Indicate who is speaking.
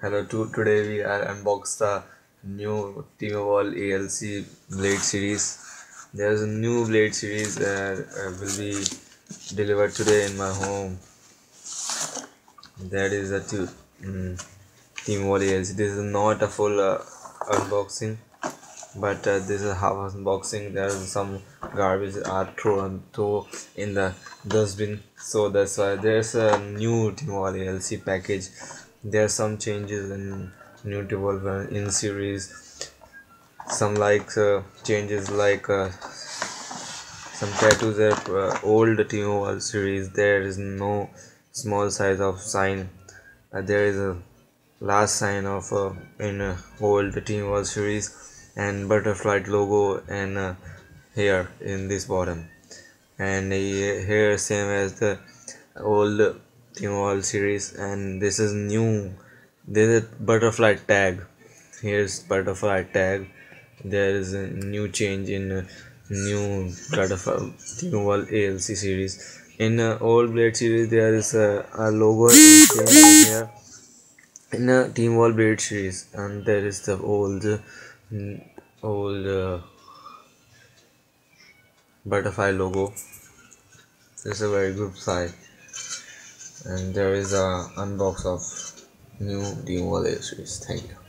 Speaker 1: Hello, to today we are unbox the new Team Timo Boll ALC blade series. There's a new blade series that uh, will be delivered today in my home. That is two um, Timo Boll ALC. This is not a full uh, unboxing, but uh, this is half unboxing. There's some garbage are thrown throw in the dustbin, so that's why there's a new Team Timo Boll ALC package there are some changes in new development in series. Some like uh, changes like uh, some tattoos are uh, old Timo Boll series. There is no small size of sign. Uh, there is a last sign of uh, in uh, old Timo Boll series and butterfly logo and here in this bottom. And here same as the old Timo Boll series and this is new. There is a butterfly tag. Here's butterfly tag. There is a new change in new butterfly Timo Boll ALC series. In uh, old blade series there is a, a logo here in a Timo Boll blade series and there is the old old uh, butterfly logo. This is a very good side and there is a unbox of new Timo Boll series. Thank you